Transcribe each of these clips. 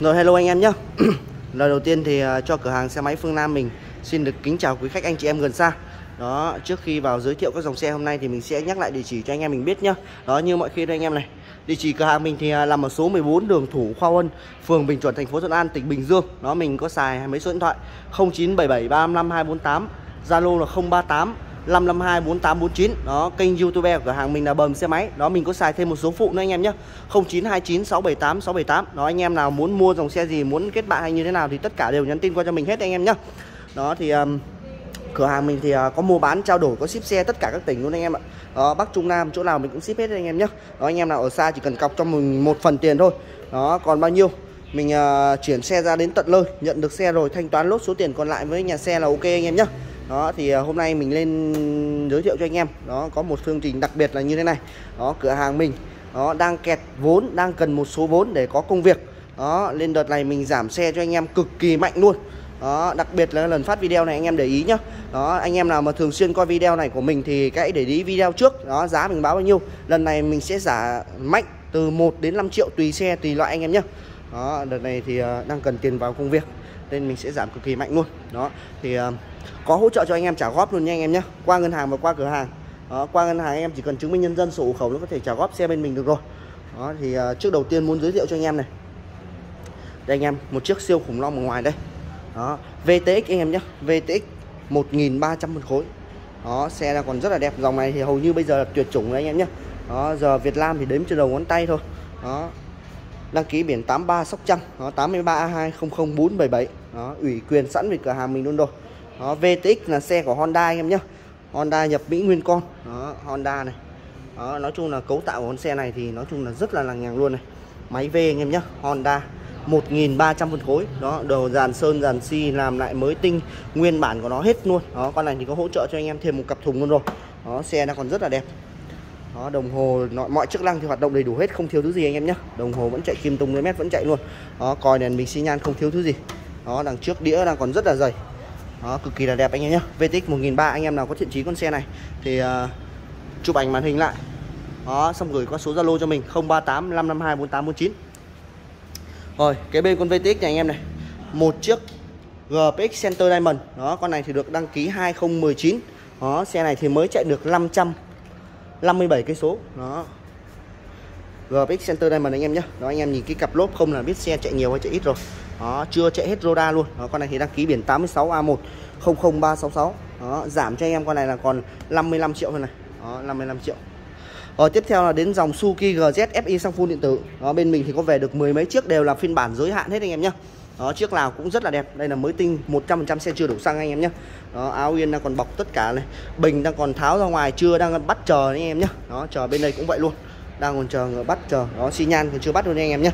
Rồi, hello anh em nhé Lời đầu tiên thì à, cho cửa hàng xe máy Phương Nam mình Xin được kính chào quý khách anh chị em gần xa. Đó, trước khi vào giới thiệu các dòng xe hôm nay Thì mình sẽ nhắc lại địa chỉ cho anh em mình biết nhá. Đó, như mọi khi đây anh em này. Địa chỉ cửa hàng mình thì à, nằm ở số 14 đường Thủ Khoa Huân, Phường Bình Chuẩn, thành phố Thuận An, tỉnh Bình Dương. Đó, mình có xài mấy số điện thoại 0977 Zalo là 038 552 4849 đó kênh youtube của cửa hàng mình là bầm xe máy. Đó mình có xài thêm một số phụ nữa anh em nhé. 0929 678 678 đó anh em nào muốn mua dòng xe gì muốn kết bạn hay như thế nào thì tất cả đều nhắn tin qua cho mình hết anh em nhé. Đó thì um, cửa hàng mình thì uh, có mua bán trao đổi có ship xe tất cả các tỉnh luôn anh em ạ. Đó bắc trung nam chỗ nào mình cũng ship hết anh em nhé. Đó anh em nào ở xa chỉ cần cọc cho mình một phần tiền thôi. Đó còn bao nhiêu? Mình uh, chuyển xe ra đến tận nơi nhận được xe rồi thanh toán lốt số tiền còn lại với nhà xe là ok anh em nhé đó, thì à, hôm nay mình lên giới thiệu cho anh em. Đó, có một chương trình đặc biệt là như thế này. Đó, cửa hàng mình, đó, đang kẹt vốn, đang cần một số vốn để có công việc. Đó, lên đợt này mình giảm xe cho anh em cực kỳ mạnh luôn. Đó, đặc biệt là lần phát video này anh em để ý nhá. Đó, anh em nào mà thường xuyên coi video này của mình thì hãy để ý video trước. Đó, giá mình báo bao nhiêu. Lần này mình sẽ giả mạnh từ 1 đến 5 triệu tùy xe, tùy loại anh em nhé đó, đợt này thì à, đang cần tiền vào công việc nên mình sẽ giảm cực kỳ mạnh luôn. Đó thì ờ, có hỗ trợ cho anh em trả góp luôn nha anh em nhé. Qua ngân hàng và qua cửa hàng. Đó, qua ngân hàng anh em chỉ cần chứng minh nhân dân sổ hộ khẩu nó có thể trả góp xe bên mình được rồi. Đó thì uh, trước đầu tiên muốn giới thiệu cho anh em này. Đây anh em một chiếc siêu khủng long ở ngoài đây. Đó VTX anh em nhé. VTX 1300 phân khối. Đó xe là còn rất là đẹp. Dòng này thì hầu như bây giờ là tuyệt chủng đấy anh em nhé. Đó giờ Việt Nam thì đếm trên đầu ngón tay thôi. Đó đăng ký biển 83 Sóc Trăng đó 83A200477 đó ủy quyền sẵn về cửa hàng mình luôn rồi. Đó, VTX là xe của Honda anh em nhé Honda nhập Mỹ nguyên con đó, Honda này. Đó, nói chung là cấu tạo của con xe này thì nói chung là rất là lằng nhằng luôn này. Máy V anh em nhé Honda 1300 phân khối. Đó đầu dàn sơn dàn xi làm lại mới tinh nguyên bản của nó hết luôn. Đó con này thì có hỗ trợ cho anh em thêm một cặp thùng luôn rồi. Đó xe nó còn rất là đẹp đó đồng hồ mọi chức năng thì hoạt động đầy đủ hết không thiếu thứ gì anh em nhé. Đồng hồ vẫn chạy kim tung mấy mét vẫn chạy luôn. Đó còi đèn mình xi nhan không thiếu thứ gì. Đó đằng trước đĩa đang còn rất là dày. Đó cực kỳ là đẹp anh em nhé. VTX 1003 anh em nào có thiện chí con xe này thì uh, chụp ảnh màn hình lại. Đó xong gửi qua số Zalo cho mình 038 552 4849 rồi cái bên con VTX này anh em này. Một chiếc GPX Center Diamond. Đó con này thì được đăng ký 2019 đó xe này thì mới chạy được 57 cây số. Đó. GPX Center Diamond anh em nhé đó anh em nhìn cái cặp lốp không là biết xe chạy nhiều hay chạy ít rồi. Đó chưa chạy hết Roda luôn. Đó, con này thì đăng ký biển 86 A1 00366 đó giảm cho anh em con này là còn 55 triệu thôi này. Đó 55 triệu. Rồi tiếp theo là đến dòng Suzuki GZ FI sang full điện tử. Đó bên mình thì có về được mười mấy chiếc đều là phiên bản giới hạn hết anh em nhé đó, chiếc nào cũng rất là đẹp. Đây là mới tinh 100% xe chưa đủ xăng anh em nhé. Đó, áo yên đang còn bọc tất cả này. Bình đang còn tháo ra ngoài, chưa đang bắt chờ anh em nhé. Đó, chờ bên đây cũng vậy luôn. Đang còn chờ bắt chờ. Đó, xi nhan còn chưa bắt luôn anh em nhé.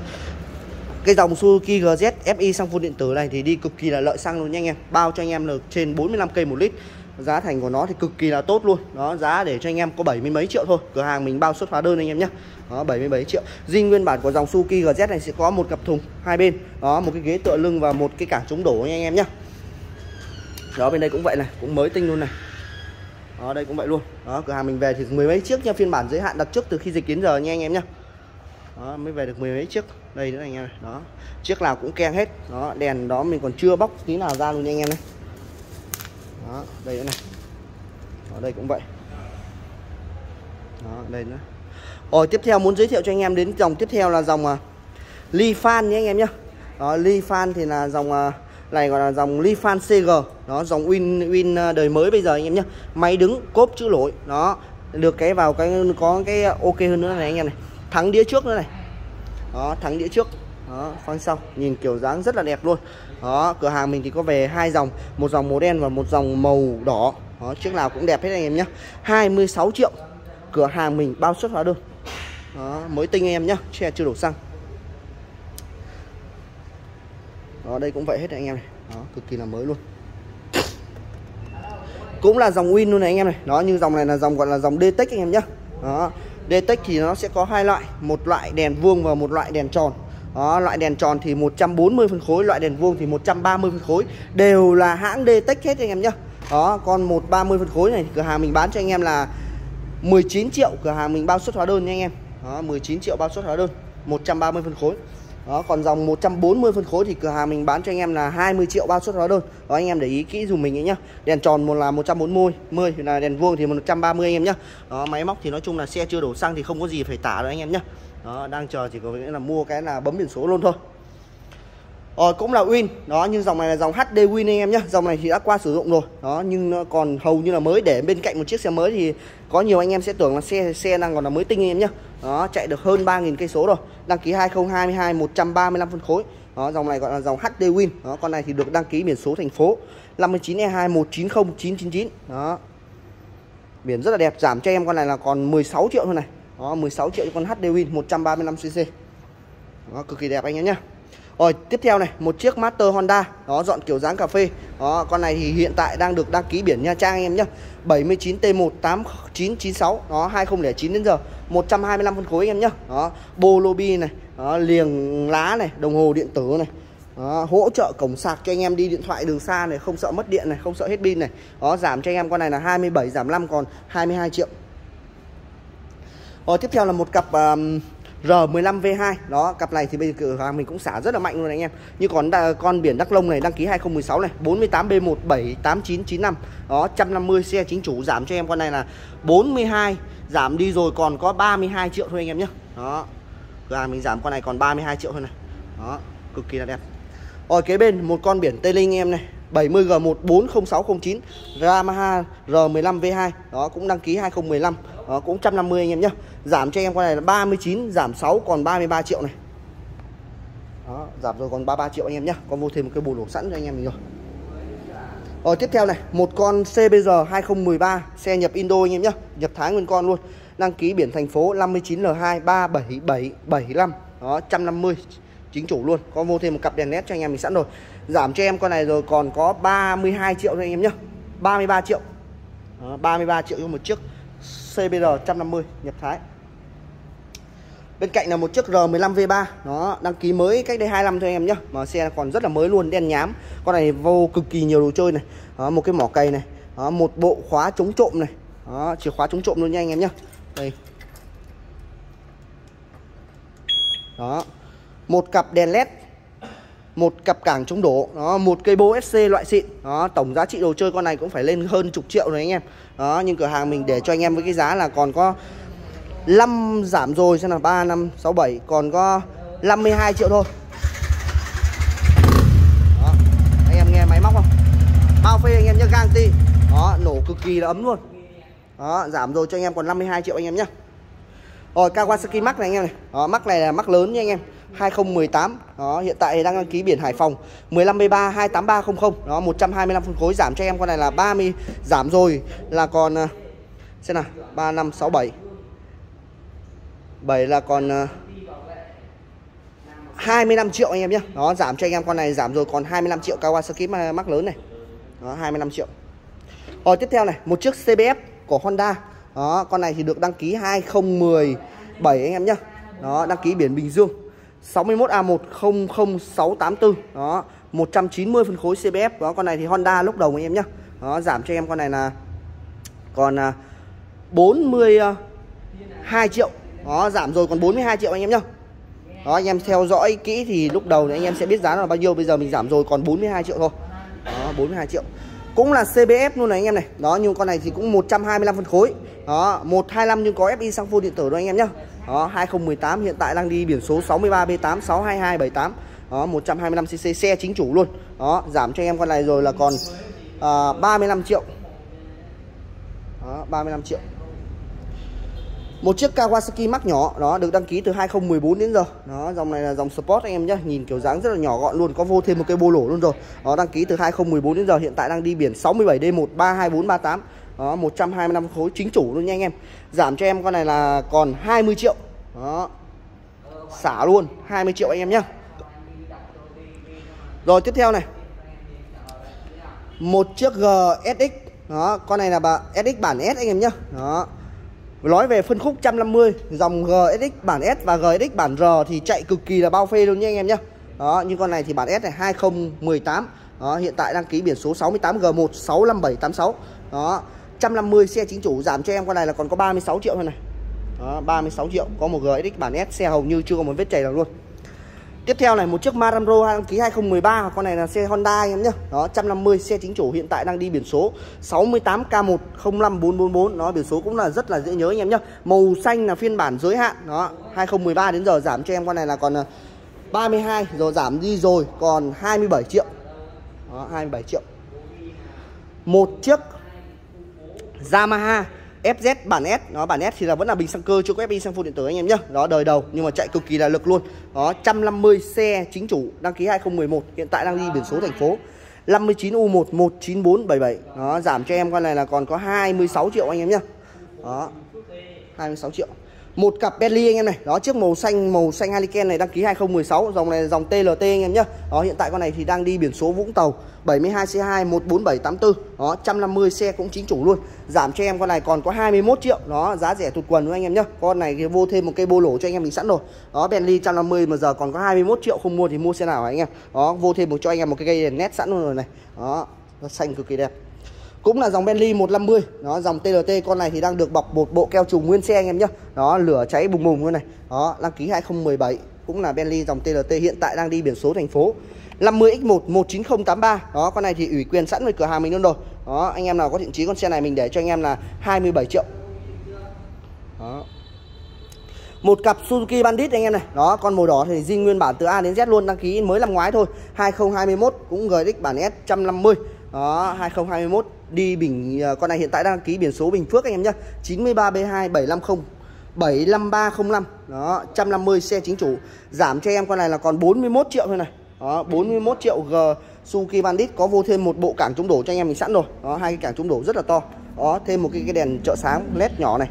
Cái dòng Suzuki GZ FI xăng phun điện tử này thì đi cực kỳ là lợi xăng luôn nha anh em. Bao cho anh em được trên 45 cây một lít giá thành của nó thì cực kỳ là tốt luôn. Đó, giá để cho anh em có bảy mươi mấy triệu thôi. Cửa hàng mình bao suất hóa đơn anh em nhé. Đó 77 triệu. Riêng nguyên bản của dòng Suzuki GZ này sẽ có một cặp thùng hai bên. Đó, một cái ghế tựa lưng và một cái cả chống đổ nha anh em nhé. Đó, bên đây cũng vậy này. Cũng mới tinh luôn này. Đó, đây cũng vậy luôn. Đó, cửa hàng mình về thì mười mấy chiếc nha. Phiên bản giới hạn đặt trước từ khi dịch đến giờ nha anh em nhé. Đó, mới về được mười mấy chiếc. Đây nữa anh em này. Đó, chiếc nào cũng keng hết. Đó, đèn đó mình còn chưa bóc tí nào ra luôn nha anh em này đó đây nữa này. Ở đây cũng vậy. Đó đây nữa. Rồi tiếp theo muốn giới thiệu cho anh em đến dòng tiếp theo là dòng à, uh, Lifan nhé anh em nhé. Đó Lifan thì là dòng uh, này gọi là dòng Lifan CG đó dòng Win Win à, đời mới bây giờ anh em nhé. Máy đứng cốp chữ lỗi. Đó được cái vào cái có cái ok hơn nữa này anh em này. Thắng đĩa trước nữa này. Đó thắng đĩa trước đó khoang sau nhìn kiểu dáng rất là đẹp luôn. Đó, cửa hàng mình thì có về hai dòng, một dòng màu đen và một dòng màu đỏ. Đó, chiếc nào cũng đẹp hết anh em nhé 26 triệu, cửa hàng mình bao suất hóa đơn. Đó, mới tinh anh em nhé xe chưa đổ xăng. Đó, đây cũng vậy hết anh em này. Đó, cực kỳ là mới luôn. Cũng là dòng win luôn này anh em này. Đó, như dòng này là dòng gọi là dòng DTEC anh em nhé đó DTEC thì nó sẽ có hai loại, một loại đèn vuông và một loại đèn tròn đó, loại đèn tròn thì 140 phân khối, loại đèn vuông thì 130 phân khối. Đều là hãng DTEC hết anh em nhá. Đó, con 130 phân khối này cửa hàng mình bán cho anh em là 19 triệu cửa hàng mình bao suất hóa đơn nha anh em. Đó, 19 triệu bao suất hóa đơn 130 phân khối. Đó còn dòng 140 phân khối thì cửa hàng mình bán cho anh em là 20 triệu bao suất hóa đơn. Đó anh em để ý kỹ dùm mình ấy nhá. Đèn tròn một là 140 10 là đèn vuông thì 130 anh em nhá. Đó máy móc thì nói chung là xe chưa đổ xăng thì không có gì phải tả đâu anh em nhá đó đang chờ chỉ có nghĩa là mua cái là bấm biển số luôn thôi. Rồi ờ, cũng là win. Đó nhưng dòng này là dòng HD win anh em nhé. Dòng này thì đã qua sử dụng rồi. Đó nhưng nó còn hầu như là mới. Để bên cạnh một chiếc xe mới thì có nhiều anh em sẽ tưởng là xe xe đang còn là mới tinh anh em nhé. Đó chạy được hơn 3.000 cây số rồi. Đăng ký 2022 135 phân khối. Đó dòng này gọi là dòng HD win. Đó con này thì được đăng ký biển số thành phố. 59 E2 190 999 đó. Biển rất là đẹp. Giảm cho em con này là còn 16 triệu thôi này đó 16 triệu cho con HD win 135 cc đó cực kỳ đẹp anh em nhé rồi tiếp theo này một chiếc Master Honda. Đó dọn kiểu dáng cà phê. Đó con này thì hiện tại đang được đăng ký biển Nha Trang anh em nhé 79 T1 8996 đó 2009 đến giờ. 125 phân khối anh em nhé đó bô bi này đó liềng lá này đồng hồ điện tử này. Đó, hỗ trợ cổng sạc cho anh em đi điện thoại đường xa này không sợ mất điện này không sợ hết pin này. Đó giảm cho anh em con này là 27 giảm 5 còn 22 triệu rồi tiếp theo là một cặp um, R15V2 đó cặp này thì bây giờ cửa hàng mình cũng xả rất là mạnh luôn anh em. Như còn đa, con biển Đắk Lông này đăng ký 2016 này 48B178995 đó 150 xe chính chủ giảm cho em con này là 42 giảm đi rồi còn có 32 triệu thôi anh em nhé. Đó cửa hàng mình giảm con này còn 32 triệu thôi này. Đó cực kỳ là đẹp. Rồi kế bên một con biển Tây Linh em này. 70G1 40609 Yamaha R15V2 đó cũng đăng ký 2015 đó, cũng 150 anh em nhé Giảm cho em con này là 39 Giảm 6 còn 33 triệu này. Đó, Giảm rồi còn 33 triệu anh em nhé con vô thêm một cái bù đổ sẵn cho anh em mình rồi. Rồi tiếp theo này Một con CBR 2013 Xe nhập Indo anh em nhé Nhập Thái nguyên con luôn. Đăng ký biển thành phố 59L2 37775 Đó 150 chính chủ luôn. Có vô thêm một cặp đèn led cho anh em mình sẵn rồi. Giảm cho em con này rồi còn có 32 triệu thôi anh em nhé 33 triệu. Đó, 33 triệu cho một chiếc CBR 150 nhập Thái. Bên cạnh là một chiếc R15 V3 Nó đăng ký mới cách đây 2 năm thôi em nhé Mà xe còn rất là mới luôn đen nhám. Con này vô cực kỳ nhiều đồ chơi này. Đó, Một cái mỏ cày này. Đó, Một bộ khóa chống trộm này. Đó, Chìa khóa chống trộm luôn nha anh em nhé Đây. Đó. Một cặp đèn led một cặp cảng chống đổ đó một cây bô SC loại xịn. Đó tổng giá trị đồ chơi con này cũng phải lên hơn chục triệu rồi anh em. Đó nhưng cửa hàng mình để cho anh em với cái giá là còn có 5 giảm rồi xem là 3 5 6 7 còn có 52 triệu thôi. Đó anh em nghe máy móc không? Bao phê anh em nhé gang ti đó nổ cực kỳ là ấm luôn. Đó giảm rồi cho anh em còn 52 triệu anh em nhé rồi Kawasaki Max này anh em này. Đó, Max này là Max lớn nha anh em. 2018 đó, hiện tại đang đăng ký biển Hải Phòng. 15B3 28300 đó 125 phân khối. Giảm cho em con này là 30 giảm rồi là còn à, xem nào 3567 7 là còn à, 25 triệu anh em nhé. Đó, giảm cho anh em con này giảm rồi còn 25 triệu Kawasaki mắc lớn này. Đó 25 triệu. Rồi, tiếp theo này, một chiếc CBF của Honda. Đó, con này thì được đăng ký 2017 anh em nhé. Đó, đăng ký biển Bình Dương. 61A100684 đó 190 phân khối CBF đó, con này thì Honda lúc đầu anh em nhá. Đó, giảm cho em con này là còn à, 42 triệu. Đó, giảm rồi còn 42 triệu anh em nhá. Đó, anh em theo dõi kỹ thì lúc đầu thì anh em sẽ biết giá là bao nhiêu. Bây giờ mình giảm rồi còn 42 triệu thôi. Đó 42 triệu. Cũng là CBF luôn này anh em này. Đó, nhưng con này thì cũng 125 phân khối. Đó 125 nhưng có FI sang phô điện tử đó anh em nhá đó 2018 hiện tại đang đi biển số 63B8 62278 đó 125cc xe chính chủ luôn. Đó giảm cho em con này rồi là còn à, 35 triệu. Đó 35 triệu. Một chiếc Kawasaki mắc nhỏ đó được đăng ký từ 2014 đến giờ. Đó dòng này là dòng Sport anh em nhé nhìn kiểu dáng rất là nhỏ gọn luôn có vô thêm một cây bô lỗ luôn rồi. Đó đăng ký từ 2014 đến giờ hiện tại đang đi biển 67D1 32438 đó 125 khối chính chủ luôn nha anh em. Giảm cho em con này là còn 20 triệu. Đó. Xả luôn 20 triệu anh em nhá. Rồi, tiếp theo này. Một chiếc GSX đó, con này là bà SX bản S anh em nhá. Đó. Nói về phân khúc 150 dòng GSX bản S và GSX bản R thì chạy cực kỳ là bao phê luôn nha anh em nhá. Đó nhưng con này thì bản S này 2018 đó, hiện tại đăng ký biển số 68G1 65786 đó. 150 xe chính chủ giảm cho em con này là còn có 36 triệu thôi này. Đó, 36 triệu có một GX bản S xe hầu như chưa có một vết chảy nào luôn. Tiếp theo này một chiếc Maranro đăng ký 2013 con này là xe Honda em nhá. Đó 150 xe chính chủ hiện tại đang đi biển số 68K105444 nó biển số cũng là rất là dễ nhớ anh em nhá. Màu xanh là phiên bản giới hạn. Đó 2013 đến giờ giảm cho em con này là còn à, 32 rồi giảm đi rồi còn 27 triệu. Đó 27 triệu. Một chiếc Yamaha FZ bản S. Nó bản S thì là vẫn là bình xăng cơ, chưa có FI xăng phụ điện tử anh em nhé đó, đời đầu, nhưng mà chạy cực kỳ là lực luôn. Đó 150 xe chính chủ, đăng ký 2011 hiện tại đang đi biển số thành phố. 59 U1 19477 đó, giảm cho em con này là còn có 26 triệu anh em nhé đó 26 triệu một cặp Bentley anh em này. Đó, chiếc màu xanh màu xanh Haliken này đăng ký 2016 dòng này dòng TLT anh em nhé đó, hiện tại con này thì đang đi biển số Vũng Tàu. 72 C2 14784 đó 150 xe cũng chính chủ luôn. Giảm cho em con này còn có 21 triệu. Đó, giá rẻ tụt quần luôn anh em nhé con này thì vô thêm một cây bô lỗ cho anh em mình sẵn rồi. Đó, Bentley 150 mà giờ còn có 21 triệu không mua thì mua xe nào anh em? Đó, vô thêm một cho anh em một cái cây đèn nét sẵn luôn rồi này. Đó xanh cực kỳ đẹp cũng là dòng Bentley 150 đó, dòng TLT con này thì đang được bọc một bộ keo trùng nguyên xe anh em nhé đó, lửa cháy bùng bùng luôn này. Đó, đăng ký 2017 cũng là Bentley dòng TLT hiện tại đang đi biển số thành phố. 50X1 19083 đó, con này thì ủy quyền sẵn với cửa hàng mình luôn rồi. Đó, anh em nào có thiện chí con xe này mình để cho anh em là 27 triệu. Đó. Một cặp Suzuki Bandit anh em này. Đó, con màu đỏ thì zin nguyên bản từ A đến Z luôn, đăng ký mới năm ngoái thôi. 2021 cũng GX bản S 150 đó 2021 đi bình à, con này hiện tại đang ký biển số Bình Phước anh em nhé 93B2 750 75305 đó 150 xe chính chủ. Giảm cho em con này là còn 41 triệu thôi này. Đó 41 triệu G Suzuki Bandit có vô thêm một bộ cảng chống đổ cho anh em mình sẵn rồi. Đó hai cái cảng chống đổ rất là to. Đó thêm một cái, cái đèn trợ sáng led nhỏ này.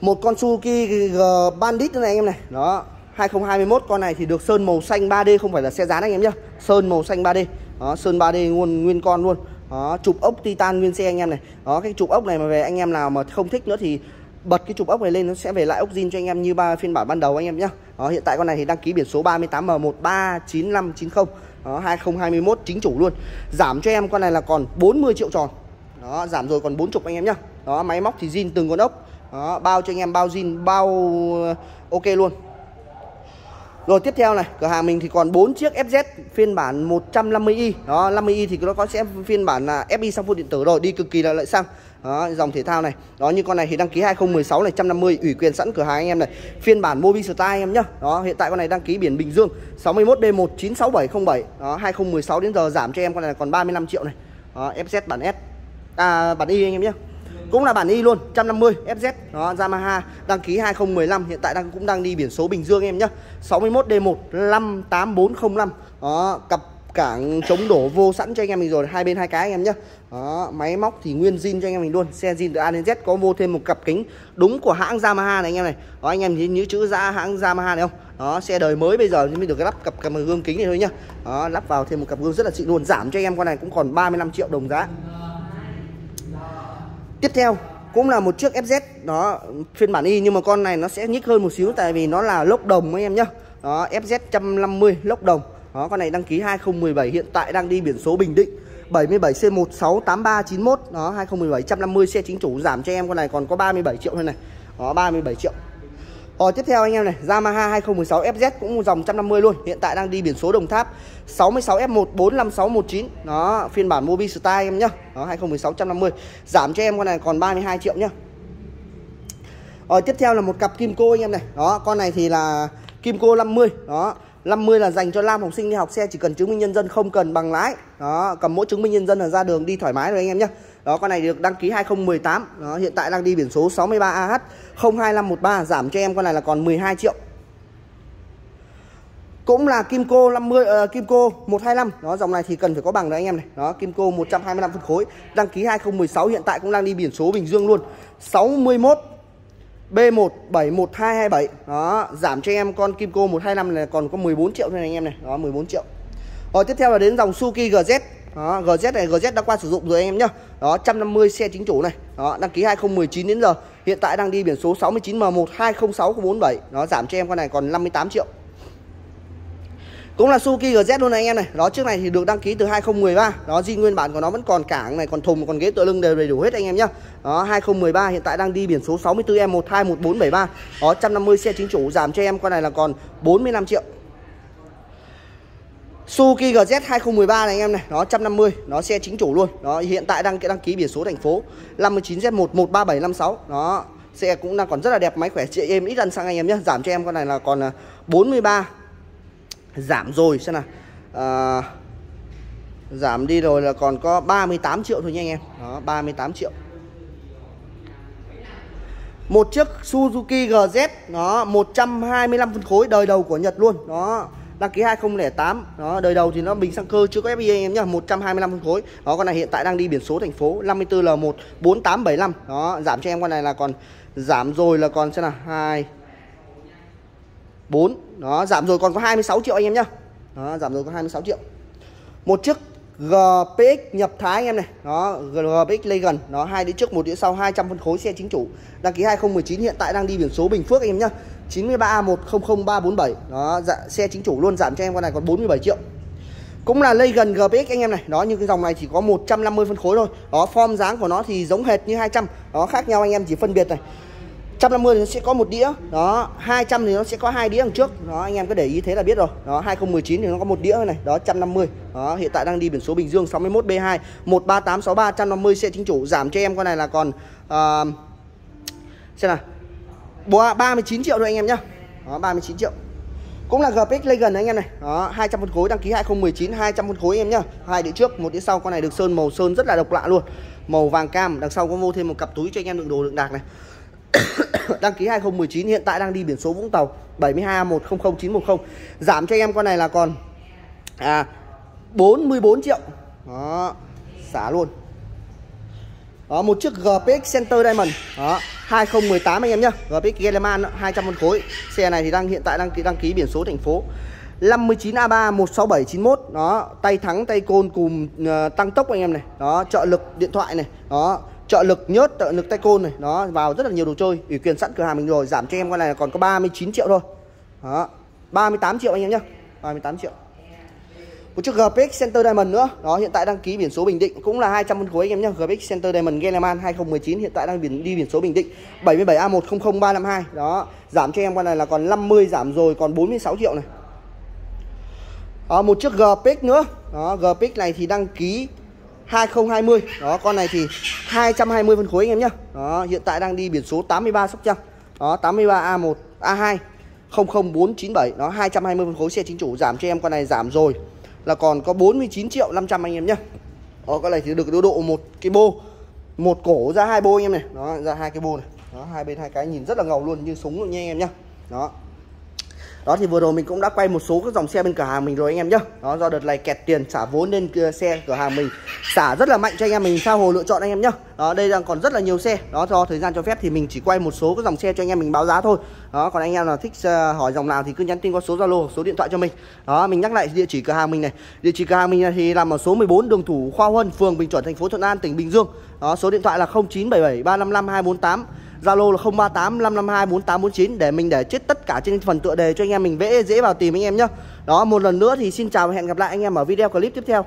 Một con Suzuki G Bandit này anh em này. Đó 2021 con này thì được sơn màu xanh 3D không phải là xe dán anh em nhá. Sơn màu xanh 3D đó, sơn 3D nguồn nguyên con luôn đó, chụp ốc titan nguyên xe anh em này. Đó cái chụp ốc này mà về anh em nào mà không thích nữa thì bật cái chụp ốc này lên nó sẽ về lại ốc zin cho anh em như ba phiên bản ban đầu anh em nhé đó, hiện tại con này thì đăng ký biển số 38M1399590 đó 2021 chính chủ luôn. Giảm cho em con này là còn 40 triệu tròn. Đó giảm rồi còn 40 anh em nhá. Đó máy móc thì zin từng con ốc. Đó bao cho anh em bao zin bao ờ, ok luôn rồi tiếp theo này, cửa hàng mình thì còn 4 chiếc FZ phiên bản 150i. Đó, 50i thì nó có sẽ phiên bản là FI xăng phun điện tử rồi, đi cực kỳ là lợi xăng. Đó, dòng thể thao này. Đó như con này thì đăng ký 2016 này 150 ủy quyền sẵn cửa hàng anh em này. Phiên bản Mobi Style em nhá. Đó, hiện tại con này đăng ký biển Bình Dương 61D196707. Đó, 2016 đến giờ giảm cho em con này còn 35 triệu này. Đó, FZ bản S. À bản Y anh em nhé cũng là bản Y luôn 150 FZ đó, Yamaha đăng ký 2015 hiện tại đang, cũng đang đi biển số Bình Dương em nhá. 61D1 58405 đó, cặp cảng chống đổ vô sẵn cho anh em mình rồi, hai bên hai cái anh em nhé đó, máy móc thì nguyên zin cho anh em mình luôn, xe zin từ A đến Z, có vô thêm một cặp kính đúng của hãng Yamaha này anh em này. Đó, anh em nhìn như chữ ra hãng Yamaha này không? Đó, xe đời mới bây giờ mới được lắp cặp cặp gương kính này thôi nhá. Đó, lắp vào thêm một cặp gương rất là xịn luôn, giảm cho anh em con này cũng còn 35 triệu đồng giá. Tiếp theo, cũng là một chiếc FZ đó, phiên bản Y, nhưng mà con này nó sẽ nhích hơn một xíu tại vì nó là lốc đồng anh em nhá. Đó FZ 150 lốc đồng. Đó, con này đăng ký 2017 hiện tại đang đi biển số Bình Định 77C168391 đó 2017 150 xe chính chủ giảm cho em con này còn có 37 triệu thôi này. Đó 37 triệu ở tiếp theo anh em này, Yamaha 2016 FZ cũng dòng 150 luôn, hiện tại đang đi biển số Đồng Tháp 66F1 45619. Đó, phiên bản Mobi Style em nhá. Đó 2016 150. Giảm cho em con này còn 32 triệu nhá. Rồi tiếp theo là một cặp Kim Cô anh em này. Đó, con này thì là Kim Cô 50. Đó, 50 là dành cho nam học sinh đi học xe chỉ cần chứng minh nhân dân không cần bằng lái. Đó, cầm mỗi chứng minh nhân dân là ra đường đi thoải mái rồi anh em nhá đó con này được đăng ký 2018. Đó hiện tại đang đi biển số 63AH 02513 giảm cho em con này là còn 12 triệu. Cũng là Kimco 50 uh, Kimco 125. Đó dòng này thì cần phải có bằng đấy anh em này. Đó Kimco 125 phân khối, đăng ký 2016 hiện tại cũng đang đi biển số Bình Dương luôn. 61 B171227 Đó giảm cho em con Kimco 125 này còn có 14 triệu thôi này anh em này Đó 14 triệu Rồi tiếp theo là đến dòng Suzuki GZ đó, GZ này GZ đã qua sử dụng rồi anh em nhá. Đó 150 xe chính chủ này. Đó đăng ký 2019 đến giờ. Hiện tại đang đi biển số 69M1 206047 Đó giảm cho em con này còn 58 triệu. Cũng là Suzuki GZ luôn này anh em này. Đó trước này thì được đăng ký từ 2013 đó zin nguyên bản của nó vẫn còn cảng này còn thùng còn ghế tựa lưng đều đầy đủ hết anh em nhá. Đó 2013 hiện tại đang đi biển số 64 m 121473 đó 150 xe chính chủ giảm cho em con này là còn 45 triệu. Suzuki GZ 2013 này anh em này, nó 150, nó xe chính chủ luôn. Đó hiện tại đang đăng ký biển số thành phố 59Z1 13756. Đó, xe cũng đang còn rất là đẹp, máy khỏe chị em ít lần sang anh em nhé. Giảm cho em con này là còn à, 43. Giảm rồi xem nào. À, giảm đi rồi là còn có 38 triệu thôi nha anh em. Đó, 38 triệu. Một chiếc Suzuki GZ nó 125 phân khối đời đầu của Nhật luôn. Đó đăng ký 2008 đó, đời đầu thì nó bình xăng cơ, chưa có FIA em nhá 125 phân khối. Đó, con này hiện tại đang đi biển số thành phố 54L1 4875 đó, giảm cho em con này là còn giảm rồi là còn xem nào 2 4 đó, giảm rồi còn có 26 triệu anh em nhá. Đó, giảm rồi có 26 triệu. Một chiếc GPX nhập Thái anh em này. Đó GPX Legend nó hai đĩa trước một đĩa sau 200 phân khối xe chính chủ. Đăng ký 2019 hiện tại đang đi biển số Bình Phước anh em nhá. 93A100347 đó dạ, xe chính chủ luôn giảm cho em con này còn 47 triệu. Cũng là Legend GPX anh em này. Đó nhưng cái dòng này chỉ có 150 phân khối thôi. Đó form dáng của nó thì giống hệt như 200 đó khác nhau anh em chỉ phân biệt này. 150 thì nó sẽ có một đĩa. Đó 200 thì nó sẽ có hai đĩa đằng trước. Đó anh em cứ để ý thế là biết rồi. Đó 2019 thì nó có một đĩa này đó 150 đó hiện tại đang đi biển số Bình Dương 61 B2 13863 150 sẽ chính chủ giảm cho em. Con này là còn uh, xem nào. 39 triệu thôi anh em nhá. Đó 39 triệu. Cũng là GPX Legend anh em này. Đó 200 phân khối đăng ký 2019 200 phân khối anh em nhá. Hai đĩa trước một đĩa sau. Con này được sơn màu sơn rất là độc lạ luôn. Màu vàng cam. Đằng sau có vô thêm một cặp túi cho anh em đựng đồ đựng đạc này. đăng ký 2019 hiện tại đang đi biển số Vũng Tàu 721000910 giảm cho em con này là còn à 44 triệu. Đó xả luôn. Đó một chiếc GPX Center Diamond. Đó 2018 anh em nhá. GPX Geleman 200 phân khối. Xe này thì đang hiện tại đang đăng ký biển số thành phố. 59A3 16791 đó tay thắng tay côn cùng uh, tăng tốc anh em này. Đó trợ lực điện thoại này. Đó trợ lực nhớt trợ lực tay côn này đó vào rất là nhiều đồ chơi. Ủy quyền sẵn cửa hàng mình rồi giảm cho em con này còn có 39 triệu thôi. Đó 38 triệu anh em nhá 38 triệu. Một chiếc GPX Center Diamond nữa. Đó hiện tại đăng ký biển số Bình Định cũng là 200 phân khối anh em nhé GPX Center Diamond Geleman 2019 hiện tại đang biển đi biển số Bình Định. 77A100352 đó giảm cho em con này là còn 50 giảm rồi còn 46 triệu này. Đó, một chiếc GPX nữa. Đó GPX này thì đăng ký 2020 đó, con này thì 220 phân khối anh em nhá. Đó, hiện tại đang đi biển số 83 Sóc Trăng. Đó 83A1 A2 00497 nó 220 phân khối xe chính chủ giảm cho em, con này giảm rồi. Là còn có 49 triệu 500 anh em nhá. Đó, con này thì được độ một cái bô, một cổ ra hai bô anh em này. Đó, ra hai cái bô này. Đó, hai bên hai cái nhìn rất là ngầu luôn, như súng luôn nha anh em nhá. Đó đó thì vừa rồi mình cũng đã quay một số các dòng xe bên cửa hàng mình rồi anh em nhá, đó do đợt này kẹt tiền xả vốn lên xe cửa hàng mình xả rất là mạnh cho anh em mình sao hồ lựa chọn anh em nhá, đó đây đang còn rất là nhiều xe. Đó do thời gian cho phép thì mình chỉ quay một số các dòng xe cho anh em mình báo giá thôi. Đó còn anh em nào thích uh, hỏi dòng nào thì cứ nhắn tin qua số zalo số điện thoại cho mình. Đó mình nhắc lại địa chỉ cửa hàng mình này. Địa chỉ cửa hàng mình thì nằm ở số 14 đường thủ khoa huân phường bình chuẩn thành phố thuận an tỉnh bình dương. Đó số điện thoại là 0977 355 248 Zalo là 038 552 4849 để mình để chết tất cả trên phần tựa đề cho anh em mình vẽ dễ vào tìm anh em nhá. Đó, một lần nữa thì xin chào và hẹn gặp lại anh em ở video clip tiếp theo.